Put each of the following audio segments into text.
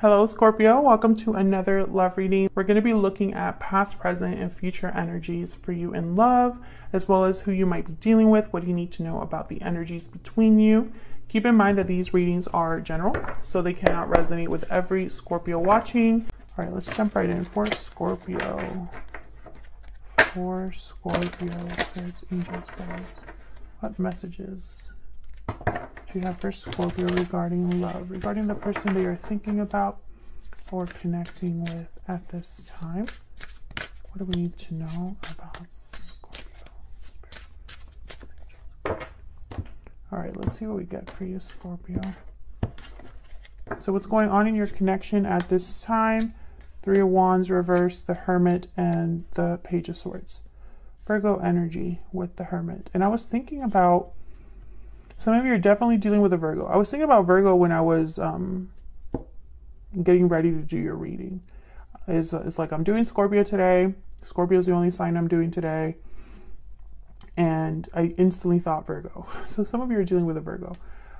Hello, Scorpio. Welcome to another love reading. We're going to be looking at past, present, and future energies for you in love, as well as who you might be dealing with, what you need to know about the energies between you. Keep in mind that these readings are general, so they cannot resonate with every Scorpio watching. All right, let's jump right in for Scorpio. For Scorpio, spirits, angels, spirits. What messages do you have for Scorpio regarding love, regarding the person they are thinking about or connecting with at this time? What do we need to know about Scorpio? All right, let's see what we get for you, Scorpio. So, what's going on in your connection at this time? Three of Wands reverse, the Hermit, and the Page of Swords. Virgo energy with the Hermit. And I was thinking about some of you are definitely dealing with a Virgo. I was thinking about Virgo when I was um, getting ready to do your reading. It's, it's like I'm doing Scorpio today. Scorpio is the only sign I'm doing today. And I instantly thought Virgo. So some of you are dealing with a Virgo.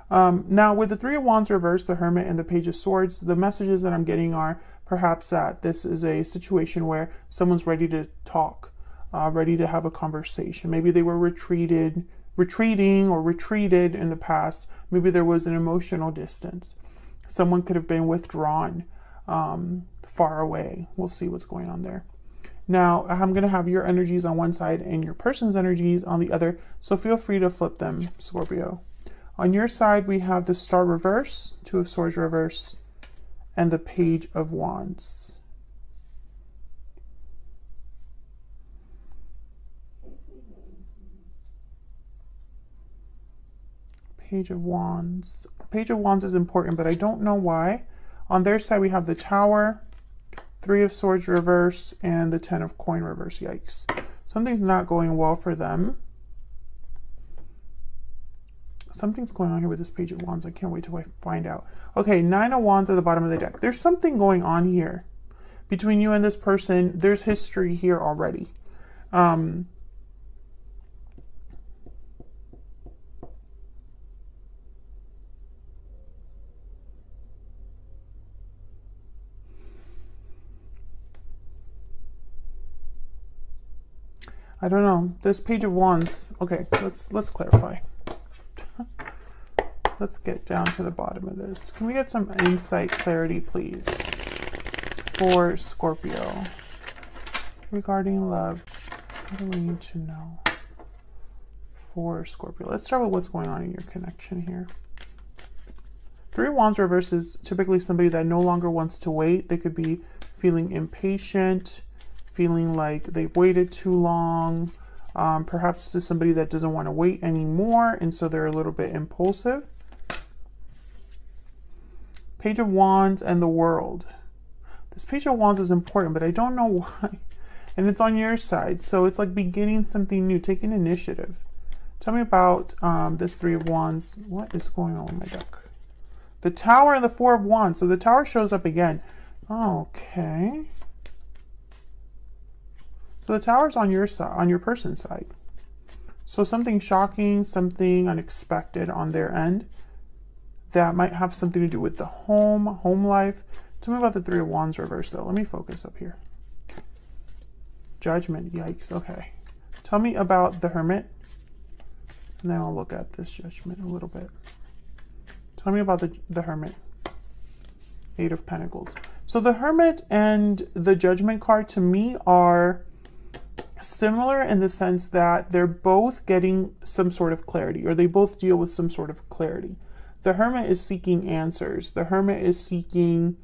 Um, now, with the Three of Wands reversed, the Hermit, and the Page of Swords, the messages that I'm getting are perhaps that this is a situation where someone's ready to talk, uh, ready to have a conversation. Maybe they were retreated retreating or retreated in the past. Maybe there was an emotional distance. Someone could have been withdrawn um, far away. We'll see what's going on there. Now, I'm going to have your energies on one side and your person's energies on the other, so feel free to flip them, Scorpio. On your side, we have the Star Reverse, Two of Swords Reverse, and the Page of Wands. Page of Wands. Page of Wands is important, but I don't know why. On their side, we have the Tower, Three of Swords reverse, and the Ten of Coin reverse. Yikes. Something's not going well for them. Something's going on here with this Page of Wands. I can't wait till I find out. Okay, Nine of Wands at the bottom of the deck. There's something going on here. Between you and this person, there's history here already. Um, I don't know. This page of wands. Okay, let's let's clarify. let's get down to the bottom of this. Can we get some insight clarity, please, for Scorpio regarding love? What do we need to know for Scorpio? Let's start with what's going on in your connection here. Three Wands reverses typically somebody that no longer wants to wait. They could be feeling impatient feeling like they've waited too long. Um, perhaps this is somebody that doesn't want to wait anymore, and so they're a little bit impulsive. Page of Wands and the World. This Page of Wands is important, but I don't know why. And it's on your side, so it's like beginning something new, taking initiative. Tell me about um, this Three of Wands. What is going on with my deck? The Tower and the Four of Wands. So the Tower shows up again. Okay. So the tower's on your side, on your person's side. So something shocking, something unexpected on their end that might have something to do with the home, home life. Tell me about the Three of Wands reverse though. Let me focus up here. Judgment, yikes, okay. Tell me about the Hermit. And then I'll look at this judgment a little bit. Tell me about the, the Hermit. Eight of Pentacles. So the Hermit and the Judgment card to me are similar in the sense that they're both getting some sort of clarity or they both deal with some sort of clarity. The hermit is seeking answers. The hermit is seeking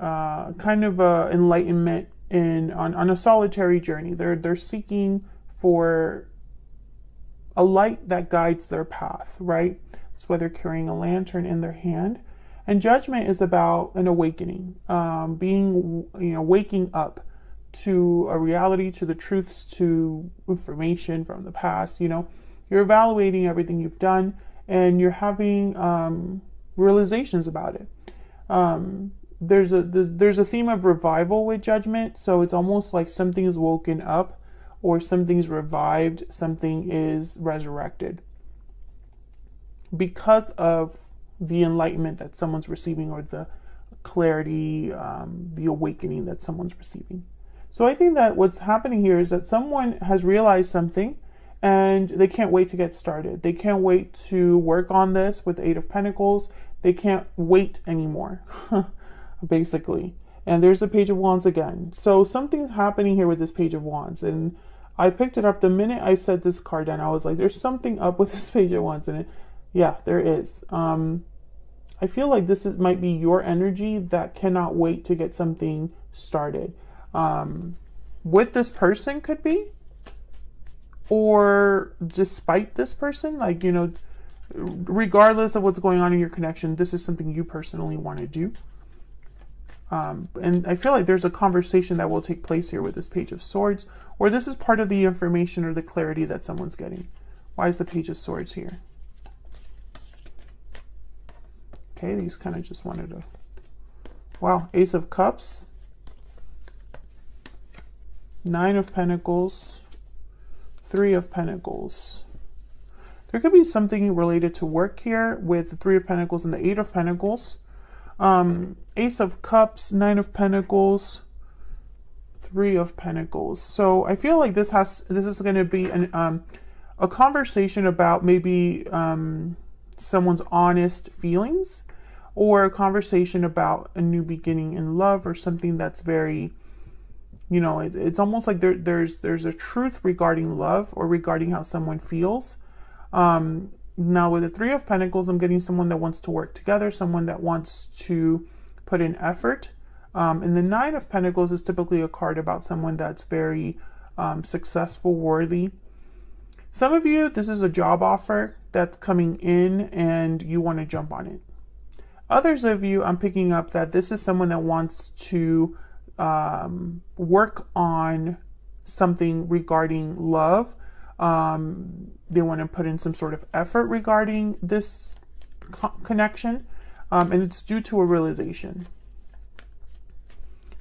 uh, kind of a enlightenment in on, on a solitary journey. They're they're seeking for a light that guides their path, right? It's whether carrying a lantern in their hand. And judgment is about an awakening, um, being you know waking up to a reality, to the truths, to information from the past. You know, you're evaluating everything you've done and you're having um, realizations about it. Um, there's a there's a theme of revival with judgment, so it's almost like something is woken up, or something's revived, something is resurrected because of the enlightenment that someone's receiving or the clarity, um, the awakening that someone's receiving. So I think that what's happening here is that someone has realized something and they can't wait to get started. They can't wait to work on this with Eight of Pentacles. They can't wait anymore, basically. And there's the Page of Wands again. So something's happening here with this Page of Wands. And I picked it up the minute I set this card down. I was like, there's something up with this Page of Wands. And it, yeah, there is. Um, I feel like this is, might be your energy that cannot wait to get something started. Um, with this person could be, or despite this person, like, you know, regardless of what's going on in your connection, this is something you personally want to do. Um, and I feel like there's a conversation that will take place here with this Page of Swords, or this is part of the information or the clarity that someone's getting. Why is the Page of Swords here? Okay, these kind of just wanted to... Wow, Ace of Cups. Nine of Pentacles. Three of Pentacles. There could be something related to work here with the Three of Pentacles and the Eight of Pentacles. Um, Ace of Cups, Nine of Pentacles, Three of Pentacles. So I feel like this has this is going to be an um, a conversation about maybe um, someone's honest feelings or a conversation about a new beginning in love or something that's very you know it, it's almost like there, there's there's a truth regarding love or regarding how someone feels. Um, now with the three of pentacles i'm getting someone that wants to work together someone that wants to put in effort. Um, and the nine of pentacles is typically a card about someone that's very um, successful worthy. Some of you this is a job offer that's coming in and you want to jump on it. Others of you, I'm picking up that this is someone that wants to um, work on something regarding love. Um, they want to put in some sort of effort regarding this co connection, um, and it's due to a realization.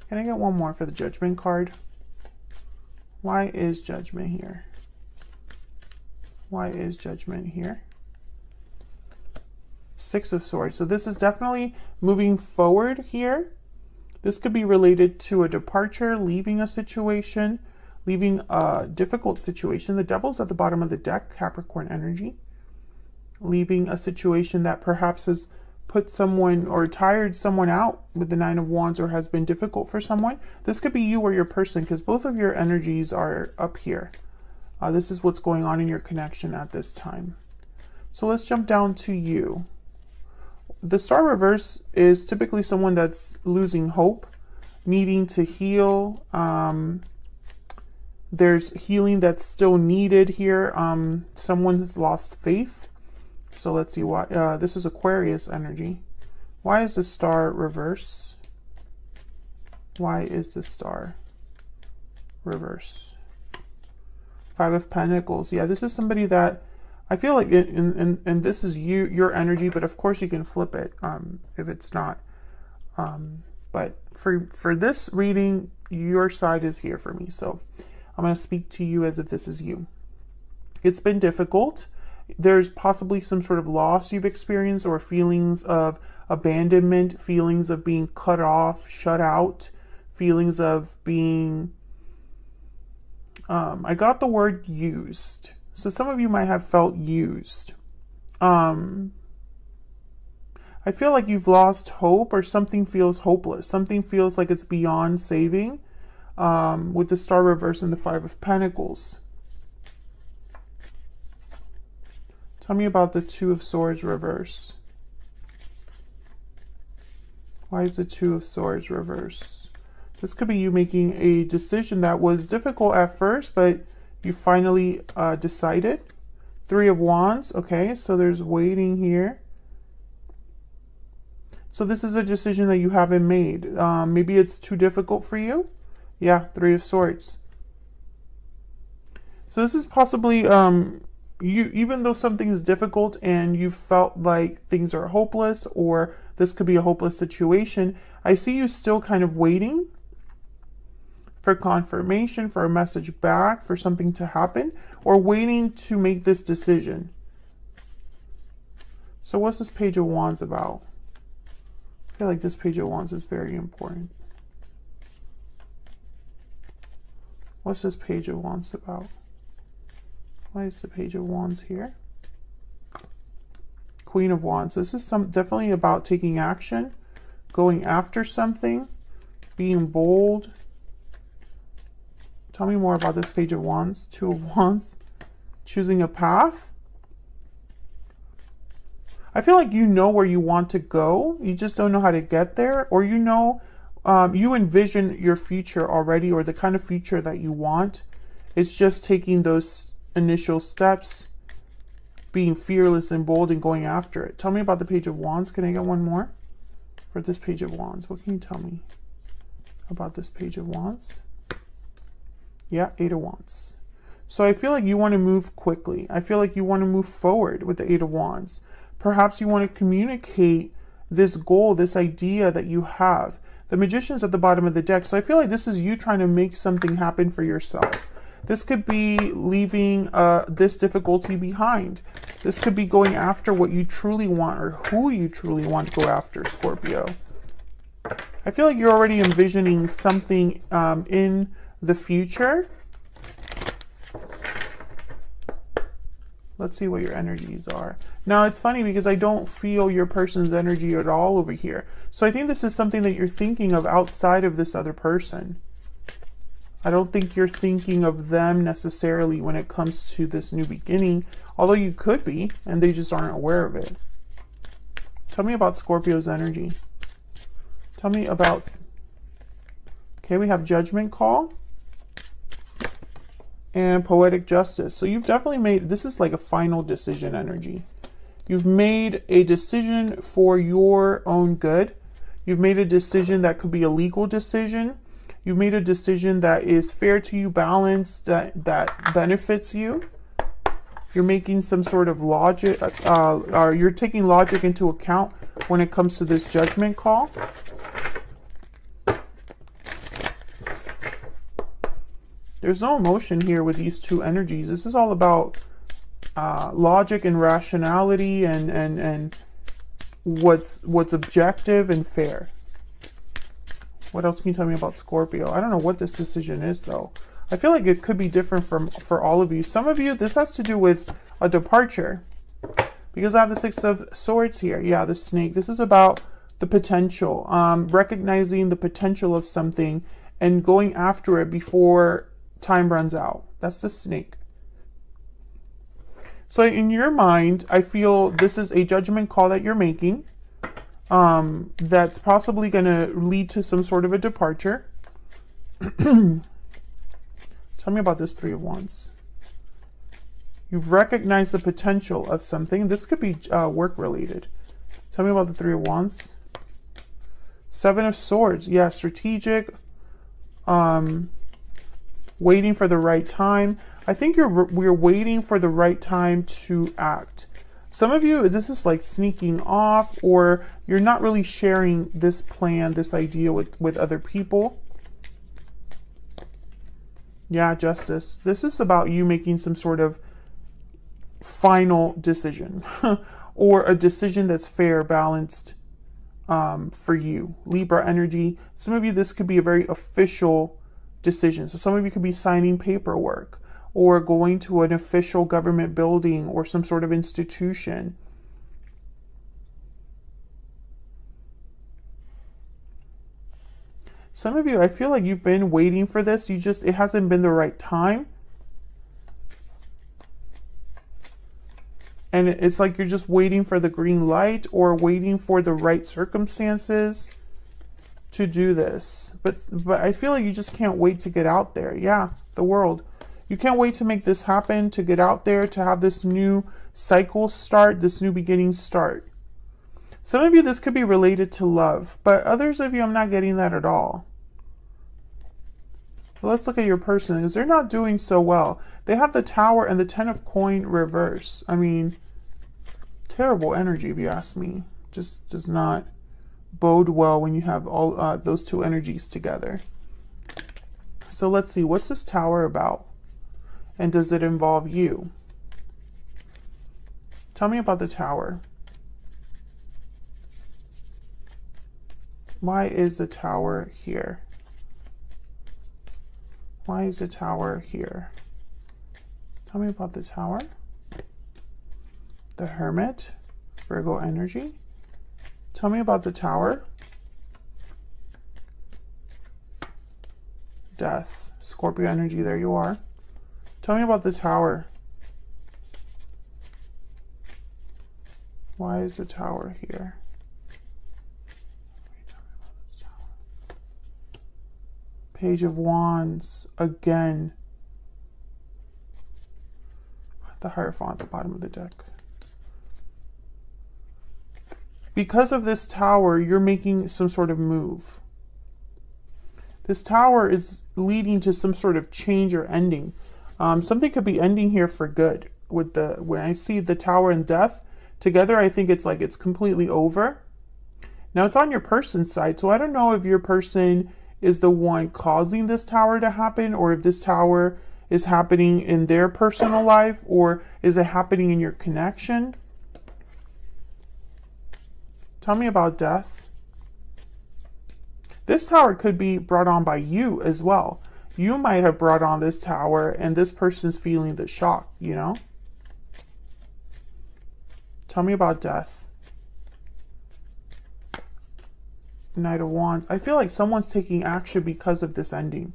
Can I get one more for the judgment card? Why is judgment here? Why is judgment here? Six of Swords. So this is definitely moving forward here. This could be related to a departure, leaving a situation, leaving a difficult situation. The Devil's at the bottom of the deck, Capricorn energy. Leaving a situation that perhaps has put someone or tired someone out with the Nine of Wands or has been difficult for someone. This could be you or your person because both of your energies are up here. Uh, this is what's going on in your connection at this time. So let's jump down to you the star reverse is typically someone that's losing hope, needing to heal. Um, there's healing that's still needed here. Um, someone has lost faith. So let's see why. Uh, this is Aquarius energy. Why is the star reverse? Why is the star reverse? Five of Pentacles. Yeah, this is somebody that I feel like, and, and this is you, your energy, but of course you can flip it um, if it's not. Um, but for, for this reading, your side is here for me. So I'm going to speak to you as if this is you. It's been difficult. There's possibly some sort of loss you've experienced or feelings of abandonment, feelings of being cut off, shut out, feelings of being. Um, I got the word used. So some of you might have felt used. Um, I feel like you've lost hope or something feels hopeless. Something feels like it's beyond saving um, with the star reverse and the five of pentacles. Tell me about the two of swords reverse. Why is the two of swords reverse? This could be you making a decision that was difficult at first, but you finally uh, decided. Three of Wands, okay, so there's waiting here. So this is a decision that you haven't made. Um, maybe it's too difficult for you. Yeah, Three of Swords. So this is possibly, um, you even though something is difficult and you felt like things are hopeless or this could be a hopeless situation, I see you still kind of waiting for confirmation, for a message back, for something to happen, or waiting to make this decision. So what's this Page of Wands about? I feel like this Page of Wands is very important. What's this Page of Wands about? Why is the Page of Wands here? Queen of Wands. This is some definitely about taking action, going after something, being bold. Tell me more about this Page of Wands. Two of Wands. Choosing a path. I feel like you know where you want to go. You just don't know how to get there. Or you know, um, you envision your future already or the kind of future that you want. It's just taking those initial steps, being fearless and bold and going after it. Tell me about the Page of Wands. Can I get one more for this Page of Wands? What can you tell me about this Page of Wands? Yeah, Eight of Wands. So I feel like you want to move quickly. I feel like you want to move forward with the Eight of Wands. Perhaps you want to communicate this goal, this idea that you have. The magician's at the bottom of the deck. So I feel like this is you trying to make something happen for yourself. This could be leaving uh, this difficulty behind. This could be going after what you truly want or who you truly want to go after, Scorpio. I feel like you're already envisioning something um, in the future Let's see what your energies are. Now, it's funny because I don't feel your person's energy at all over here. So I think this is something that you're thinking of outside of this other person. I don't think you're thinking of them necessarily when it comes to this new beginning, although you could be, and they just aren't aware of it. Tell me about Scorpio's energy. Tell me about... Okay, we have Judgment Call and poetic justice. So you've definitely made this is like a final decision energy. You've made a decision for your own good. You've made a decision that could be a legal decision. You've made a decision that is fair to you, balanced, that, that benefits you. You're making some sort of logic, uh, or you're taking logic into account when it comes to this judgment call. There's no emotion here with these two energies. This is all about uh, logic and rationality and, and, and what's, what's objective and fair. What else can you tell me about Scorpio? I don't know what this decision is, though. I feel like it could be different from for all of you. Some of you, this has to do with a departure. Because I have the Six of Swords here. Yeah, the snake. This is about the potential. Um, recognizing the potential of something and going after it before time runs out. That's the snake. So in your mind, I feel this is a judgment call that you're making um, that's possibly going to lead to some sort of a departure. Tell me about this Three of Wands. You've recognized the potential of something. This could be uh, work related. Tell me about the Three of Wands. Seven of Swords. Yeah, strategic. Um, waiting for the right time. I think you're we're waiting for the right time to act. Some of you, this is like sneaking off, or you're not really sharing this plan, this idea with, with other people. Yeah, justice. This is about you making some sort of final decision or a decision that's fair, balanced um, for you. Libra energy. Some of you, this could be a very official decisions. So some of you could be signing paperwork or going to an official government building or some sort of institution. Some of you, I feel like you've been waiting for this. You just, it hasn't been the right time. And it's like you're just waiting for the green light or waiting for the right circumstances to do this. But but I feel like you just can't wait to get out there. Yeah, the world. You can't wait to make this happen, to get out there, to have this new cycle start, this new beginning start. Some of you, this could be related to love, but others of you, I'm not getting that at all. let's look at your person because they're not doing so well. They have the tower and the ten of coin reverse. I mean, terrible energy if you ask me. Just does not bode well when you have all uh, those two energies together. So let's see, what's this tower about? And does it involve you? Tell me about the tower. Why is the tower here? Why is the tower here? Tell me about the tower. The Hermit, Virgo energy. Tell me about the tower. Death, Scorpio energy, there you are. Tell me about the tower. Why is the tower here? Page of Wands again. The Hierophant at the bottom of the deck. Because of this tower, you're making some sort of move. This tower is leading to some sort of change or ending. Um, something could be ending here for good. With the when I see the tower and death together, I think it's like it's completely over. Now it's on your person's side, so I don't know if your person is the one causing this tower to happen or if this tower is happening in their personal life or is it happening in your connection. Tell me about death. This tower could be brought on by you as well. You might have brought on this tower and this person's feeling the shock, you know? Tell me about death. Knight of Wands. I feel like someone's taking action because of this ending.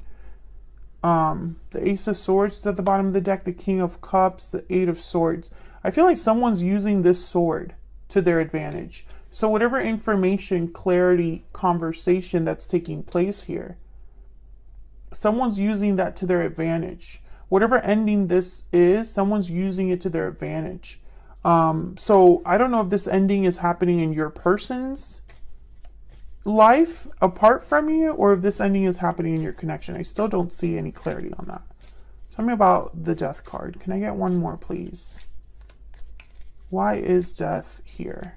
Um, the Ace of Swords is at the bottom of the deck, the King of Cups, the Eight of Swords. I feel like someone's using this sword to their advantage. So whatever information, clarity, conversation that's taking place here, someone's using that to their advantage. Whatever ending this is, someone's using it to their advantage. Um, so I don't know if this ending is happening in your person's life apart from you or if this ending is happening in your connection. I still don't see any clarity on that. Tell me about the death card. Can I get one more, please? Why is death here?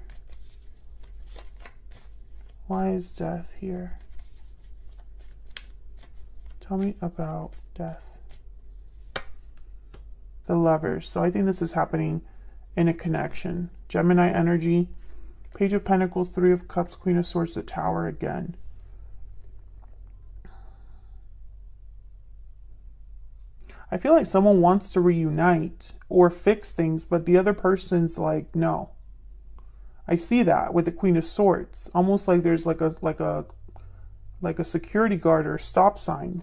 Why is death here? Tell me about death. The lovers. So I think this is happening in a connection. Gemini energy Page of Pentacles, Three of Cups, Queen of Swords, the Tower again. I feel like someone wants to reunite or fix things, but the other person's like, no. I see that with the Queen of Swords. Almost like there's like a like a like a security guard or stop sign.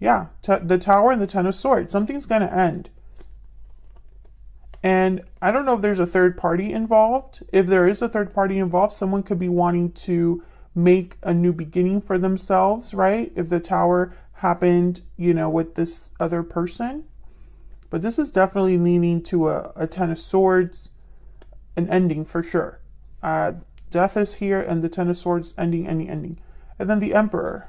Yeah, the Tower and the Ten of Swords. Something's going to end. And I don't know if there's a third party involved. If there is a third party involved, someone could be wanting to make a new beginning for themselves, right? If the tower happened, you know, with this other person. But this is definitely leaning to a, a Ten of Swords, an ending for sure. Uh, death is here, and the Ten of Swords ending, ending, ending. And then the Emperor.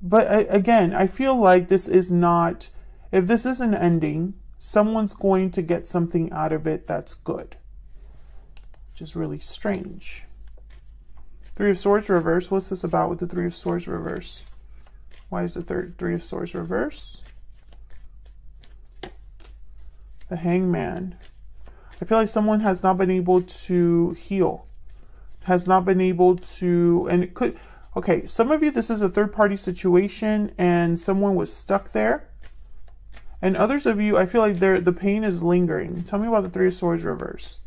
But again, I feel like this is not, if this is an ending, someone's going to get something out of it that's good. Which is really strange. Three of Swords reverse. What's this about with the Three of Swords reverse? Why is the third Three of Swords reverse? The Hangman. I feel like someone has not been able to heal. Has not been able to, and it could, okay, some of you, this is a third party situation and someone was stuck there and others of you, I feel like the pain is lingering. Tell me about the Three of Swords reverse.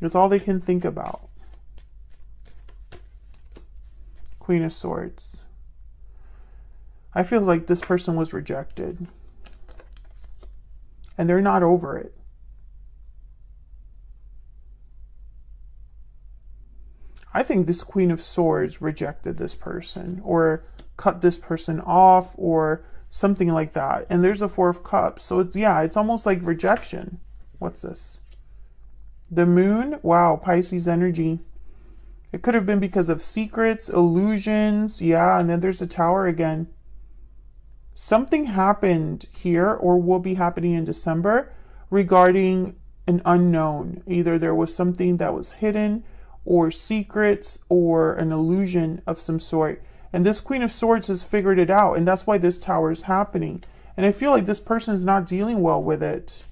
It's all they can think about. Queen of Swords. I feel like this person was rejected. And they're not over it. I think this Queen of Swords rejected this person or cut this person off or something like that. And there's a Four of Cups. So it's, yeah, it's almost like rejection. What's this? The moon. Wow, Pisces energy. It could have been because of secrets, illusions. Yeah, and then there's a tower again. Something happened here or will be happening in December regarding an unknown. Either there was something that was hidden or secrets or an illusion of some sort. And this Queen of Swords has figured it out, and that's why this tower is happening. And I feel like this person is not dealing well with it.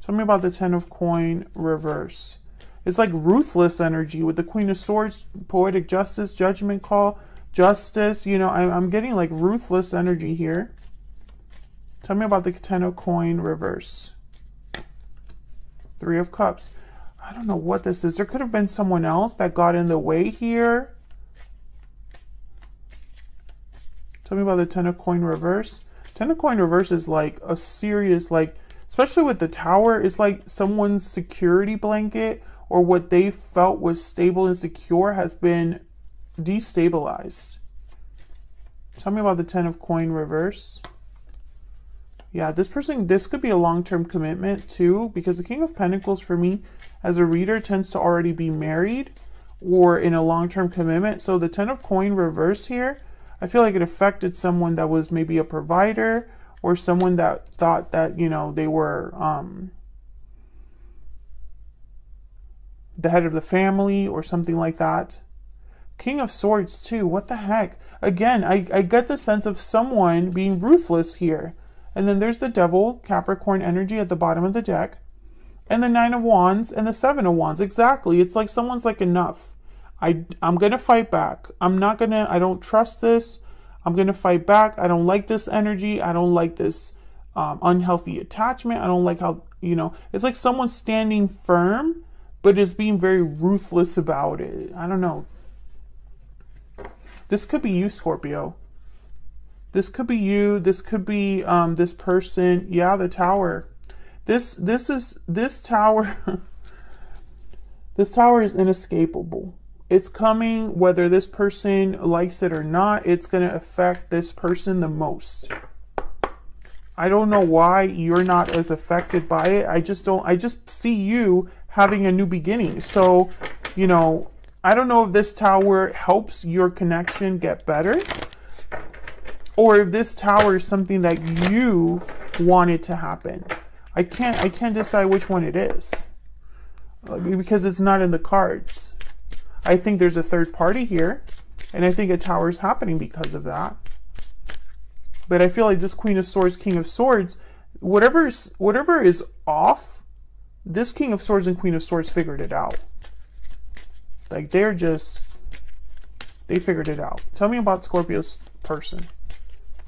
Tell me about the Ten of Coin reverse. It's like ruthless energy with the Queen of Swords, poetic justice, judgment call, justice. You know, I'm, getting like ruthless energy here. Tell me about the Ten of Coin reverse. Three of Cups. I don't know what this is. There could have been someone else that got in the way here. Tell me about the Ten of Coin reverse. Ten of Coin reverse is like a serious, like, especially with the Tower, it's like someone's security blanket or what they felt was stable and secure has been destabilized. Tell me about the Ten of Coin reverse. Yeah, this person, this could be a long-term commitment too, because the King of Pentacles for me as a reader tends to already be married or in a long-term commitment. So the Ten of Coin reverse here, I feel like it affected someone that was maybe a provider or someone that thought that, you know, they were um, the head of the family or something like that. King of Swords too, what the heck? Again, I, I get the sense of someone being ruthless here. And then there's the Devil, Capricorn energy at the bottom of the deck. And the Nine of Wands and the Seven of Wands. Exactly. It's like someone's like, enough. I, I'm going to fight back. I'm not going to, I don't trust this. I'm going to fight back. I don't like this energy. I don't like this um, unhealthy attachment. I don't like how, you know, it's like someone standing firm, but is being very ruthless about it. I don't know. This could be you, Scorpio. This could be you. This could be um, this person. Yeah, the tower. This this is this tower. this tower is inescapable. It's coming whether this person likes it or not. It's going to affect this person the most. I don't know why you're not as affected by it. I just don't. I just see you having a new beginning. So, you know, I don't know if this tower helps your connection get better or if this tower is something that you wanted to happen. I can't I can't decide which one it is uh, because it's not in the cards. I think there's a third party here, and I think a tower is happening because of that. But I feel like this Queen of Swords, King of Swords, whatever is whatever is off, this King of Swords and Queen of Swords figured it out. Like they're just they figured it out. Tell me about Scorpio's person.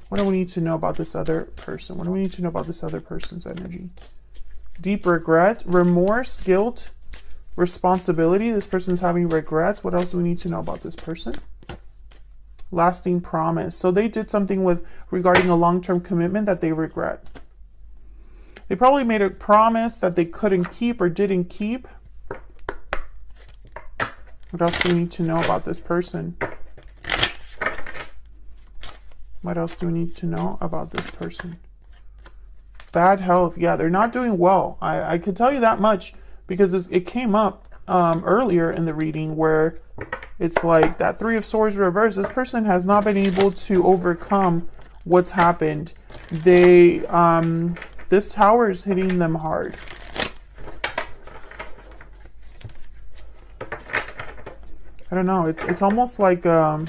What do we need to know about this other person? What do we need to know about this other person's energy? Deep regret, remorse, guilt, responsibility. This person's having regrets. What else do we need to know about this person? Lasting promise. So they did something with regarding a long-term commitment that they regret. They probably made a promise that they couldn't keep or didn't keep. What else do we need to know about this person? What else do we need to know about this person? Bad health. Yeah, they're not doing well. I, I could tell you that much because it came up um, earlier in the reading where it's like that Three of Swords reverse. This person has not been able to overcome what's happened. They, um, this tower is hitting them hard. I don't know. It's it's almost like um,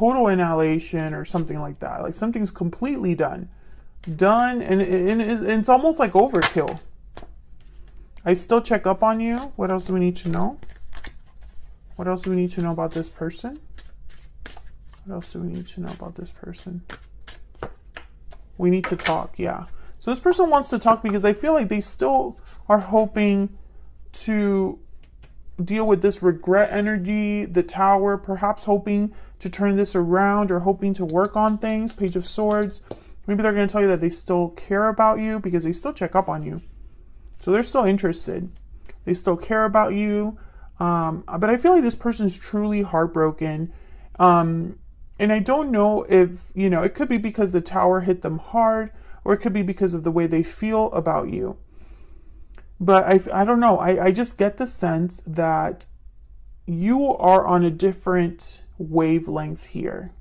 total annihilation or something like that. Like something's completely done. Done, and, and it's almost like overkill. I still check up on you. What else do we need to know? What else do we need to know about this person? What else do we need to know about this person? We need to talk, yeah. So this person wants to talk because I feel like they still are hoping to deal with this regret energy, the tower, perhaps hoping to turn this around or hoping to work on things. Page of Swords. Maybe they're going to tell you that they still care about you because they still check up on you. So they're still interested. They still care about you. Um, but I feel like this person is truly heartbroken. Um, and I don't know if, you know, it could be because the tower hit them hard or it could be because of the way they feel about you. But I, I don't know. I, I just get the sense that you are on a different wavelength here.